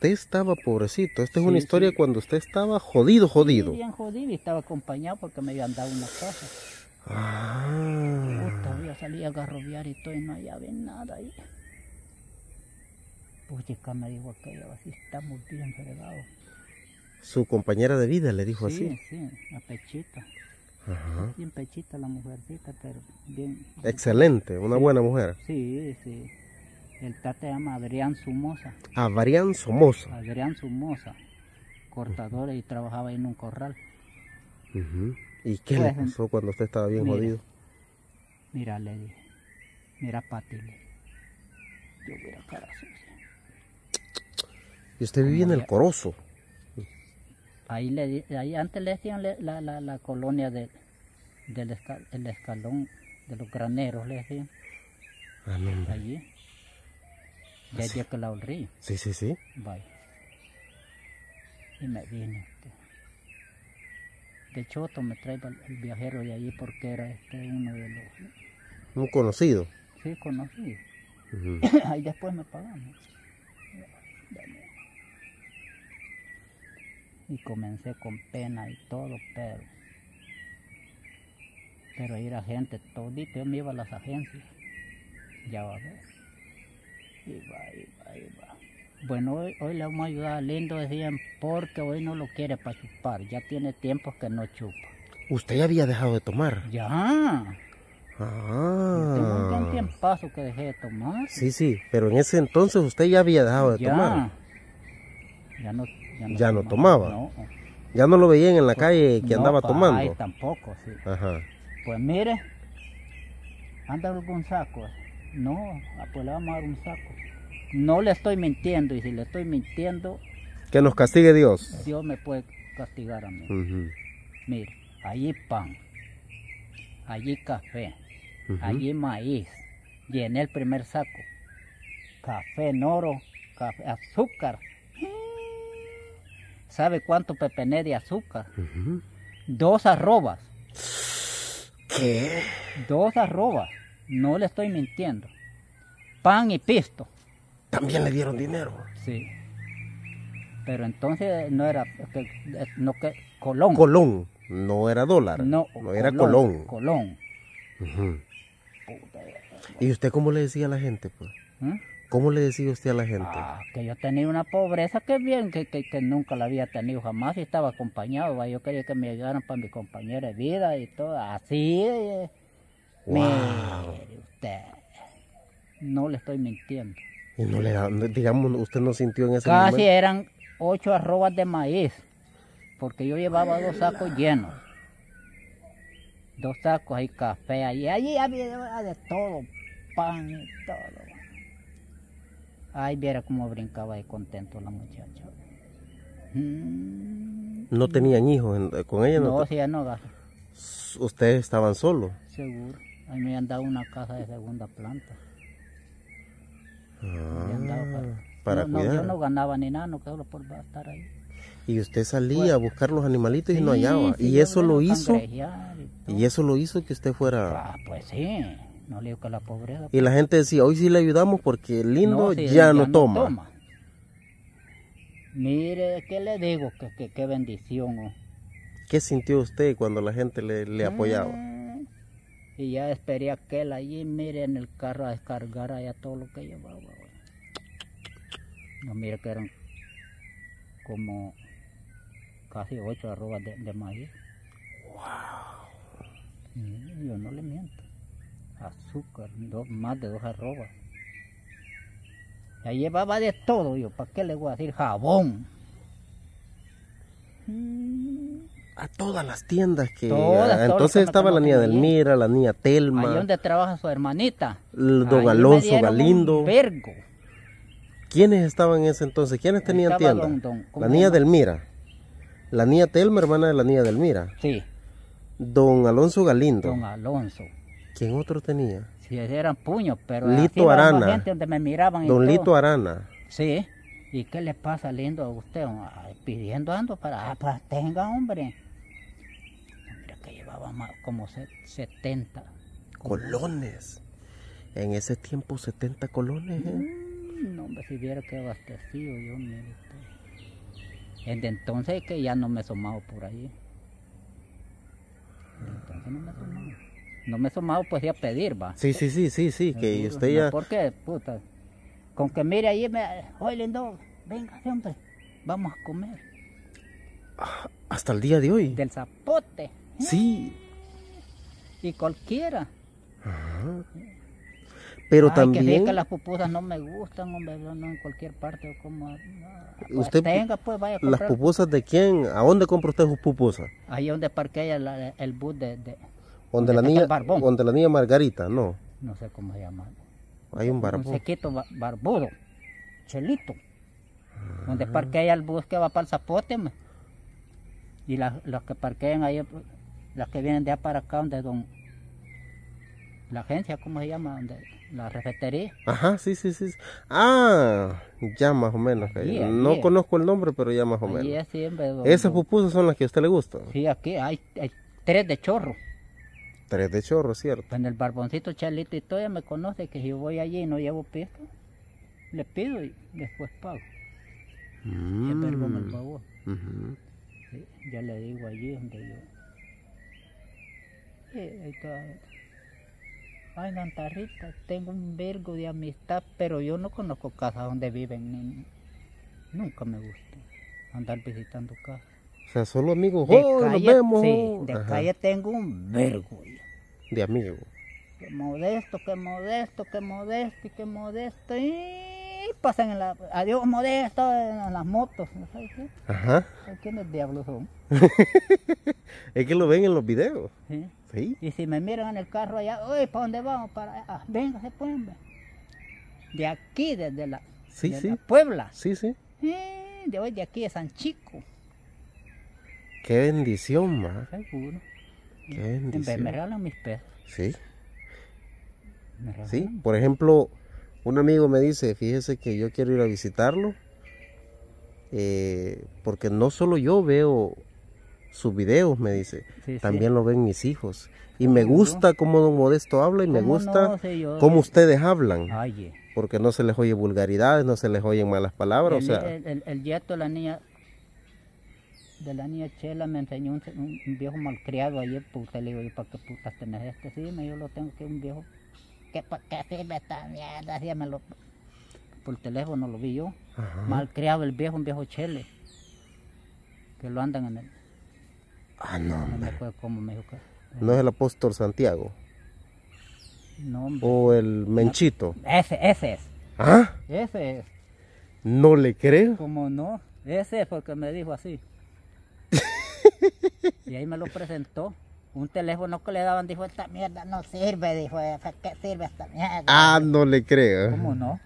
usted estaba pobrecito. Esta es Sí, una historia sí. cuando usted estaba jodido, jodido. Sí, bien jodido y estaba acompañado porque me habían dado una casa. Ah. Todavía salí a garrobear y todo y no hallaba nada ahí. Pues chica me dijo aquello, así estamos bien fregados. Su compañera de vida le dijo sí, así. sí, la pechita. Ajá. Bien pechita la mujercita, pero bien. Excelente, una Sí. buena mujer. Sí, sí. El tata se llama Adrián Sumosa. Avarián Somoza. Adrián Sumosa. Cortador y trabajaba en un corral. ¿Y qué le Pues, pasó cuando usted estaba bien mira. jodido? Mira, le dije. Mira, Pati. le dije, Yo hubiera cara. Y usted vivía en el Corozo. Ahí, le, ahí antes le decían la, la, la colonia de, del esca- el escalón de los graneros, le decían. Ah, no, hombre. Allí. Desde que la río. Sí, sí, sí. Vaya. Y me vine. este. De Choto me trae el viajero de allí porque era este uno de los... Un conocido. Sí, conocí. Ujú. Ahí después me pagamos. Y comencé con pena y todo, pero... Pero ahí la gente todito, yo me iba a las agencias. Ya va a ver. Va, va, va. Bueno, hoy, hoy le vamos a ayudar a Lindo, decían, porque hoy no lo quiere para chupar. Ya tiene tiempo que no chupa. Usted ya había dejado de tomar. Ya. Tengo un buen Ah. tiempazo que dejé de tomar. Sí, sí, pero en ese entonces usted ya había dejado de ya. tomar. Ya no, Ya no tomaba. No. Ya no lo veían en la calle que No, andaba tomando. Ay, tampoco, sí. Ajá. Pues mire, anda algún saco. No, pues le vamos a dar un saco. No le estoy mintiendo y si le estoy mintiendo, Que nos castigue Dios. Dios me puede castigar a mí. Ujú. Mire, allí pan, allí café, allí maíz. Llené el primer saco. Café noro, café, azúcar. ¿Sabe cuánto pepené de azúcar? Dos arrobas. ¿Qué? Dos arrobas. No le estoy mintiendo. Pan y pisto. También le dieron dinero. Sí. Pero entonces no era que, no que Colón. Colón. No era dólar. no, era Colón. Colón. ¿Y usted cómo le decía a la gente? Pues? ¿eh? ¿Cómo le decía usted a la gente? Ah, que yo tenía una pobreza que bien, que, que, que nunca la había tenido jamás y estaba acompañado. ¿va? Yo quería que me ayudaran para mi compañera de vida y todo. Así. eh. Wow. No le estoy mintiendo. Y no le digamos, usted no sintió en ese Casi momento. eran ocho arrobas de maíz, porque yo llevaba dos sacos llenos. Dos sacos ahí café, ahí, allí había de todo, pan y todo. Ay, viera cómo brincaba ahí contento la muchacha. Mm, No tenían hijos con ella. No, No, te- si ya no Ustedes estaban solos. seguro. A mí me han dado una casa de segunda planta. Me Ah, han dado para, para no, yo no ganaba ni nada, no solo por estar ahí. Y usted salía a buscar los animalitos y no hallaba. sí, y eso lo hizo. y eso lo hizo que usted fuera. Ah, pues sí, no le digo que la pobreza. Y la gente decía, hoy sí le ayudamos porque el lindo No, sí, ya, no, toma. Mire, ¿qué le digo? Que, que- qué bendición. oh. ¿Qué sintió usted cuando la gente le, le apoyaba? Mm, Y ya esperé a aquel allí, mire, en el carro a descargar allá todo lo que llevaba. No, mire que eran como casi ocho arrobas de, de maíz. Mm, Yo no le miento. Azúcar, dos, más de dos arrobas. Ya llevaba de todo yo, ¿para qué le voy a decir jabón? A todas las tiendas que... Todas, todas las entonces estaba la niña. Delmira, la niña Ahí Telma, donde trabaja su hermanita. el don Ahí Alonso Galindo. vergo. ¿Quiénes estaban en ese entonces? ¿Quiénes tenían tienda? don- don- ¿cómo la niña llama? Delmira. La niña Telma, hermana de la niña Delmira. Sí, Don Alonso Galindo. don Alonso. ¿Quién otro tenía? Sí, eran puños, pero Lito Arana. gente donde me miraban y Don todo. Lito Arana. Sí. ¿Y qué le pasa lindo a usted? Pidiendo ando para, ah, pues tenga hombre. Más, como se- 70. Colones. En ese tiempo 70 colones. ¿eh? No, hombre, si viera que abastecido yo, mire usted. Desde entonces que ya no me he somado por ahí. Desde entonces no me he somado. No me he somado pues ya a pedir, va. Sí, sí, sí, sí, sí, que Seguro. usted No, ya... porque, puta, con que mire ahí, me, oye, lindo, venga, hombre, vamos a comer. Hasta el día de hoy. Del zapote. Sí. Y cualquiera. Ajá. Pero Ay, que también... que las pupusas no me gustan, hombre, no, en cualquier parte, o como... no, pues Usted- tenga, pues vaya a ¿Las pupusas de quién? ¿A dónde compra usted sus pupusas? Ahí donde parquea el bus de, de- Donde la niña, donde la niña Margarita, no. no sé cómo se llama. Hay un Un barbón. sequito ba- barbudo, chelito. Donde Ah. parquea el bus que va para el zapote, me. Y las las que parquean ahí, las que vienen de allá para acá, donde don... La agencia, ¿cómo se llama? Donde, la refetería. Ajá, sí, sí, sí. Ah, ya más o menos. no conozco el nombre, pero ya más o menos. es siempre Esas pupusas son las que a usted le gustan. Sí, aquí hay, hay tres de chorro. Tres de chorro, ¿cierto? Pues en el barboncito Charlito y todo ya me conoce que si yo voy allí y no llevo pisto, le pido y después pago. Es vergüenza el Mm, favor. Sí, ya le digo allí donde yo. Está. Ay, Nantarrita, tengo un vergo de amistad, pero yo no conozco casas donde viven. ni- nunca me gusta andar visitando casas. O sea, solo amigos. De ¡Oh, nos calle, vemos! sí, de Ajá, calle tengo un vergo. De amigos. Que modesto, que modesto, que modesto y que modesto. Y pasan en la. Adiós, modesto, en las motos. ¿no sabes qué? Ajá. ¿Sabes ¿Quiénes diablos son? Es que lo ven en los videos. ¿Sí? Sí. Y si me miran en el carro allá, oye, ¿para dónde vamos? Para allá. Venga, se pueden ver. De aquí, desde la, Sí, de sí. la Puebla. Sí, sí. De hoy de aquí, de San Chico. Qué bendición, ma. Seguro. Qué En vez bendición. me regalan mis pesos. Sí. Sí, por ejemplo, un amigo me dice, fíjese que yo quiero ir a visitarlo, eh, porque no solo yo veo sus videos, me dice, Sí, sí. también lo ven mis hijos. Y me gusta cómo don Modesto habla y me ¿Cómo gusta no? Yo- cómo ustedes hablan, eh. porque no se les oye vulgaridades, no se les oyen malas palabras, el, o sea, el, el, el yeto de la niña de la niña Chela me enseñó un, un- viejo malcriado ayer, puta, le digo, ¿y para qué putas tenés este? Sí, me yo lo tengo que un viejo, ¿qué, pa- qué sirve esta mierda? Así me lo, por teléfono lo vi yo, Ajá. malcriado el viejo, un viejo Chele, que lo andan en el, ah, no, no me acuerdo cómo me dijo que, no es el apóstol Santiago, no, hombre. o el Menchito, ese, ese es, ah, ese es, no le creo, como no, ese es porque me dijo así. y ahí me lo presentó. Un teléfono que le daban, dijo, esta mierda no sirve, dijo, ¿para qué sirve esta mierda? ah, no le creo, ¿Cómo no?